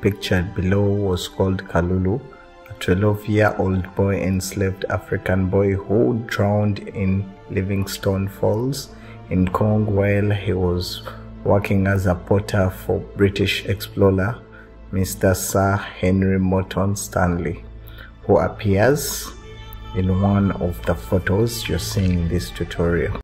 pictured below was called Kalulu, a 12-year-old boy enslaved African boy who drowned in Livingstone Falls in Kong while he was working as a porter for British explorer Mr. Sir Henry Morton Stanley, who appears in one of the photos you're seeing in this tutorial.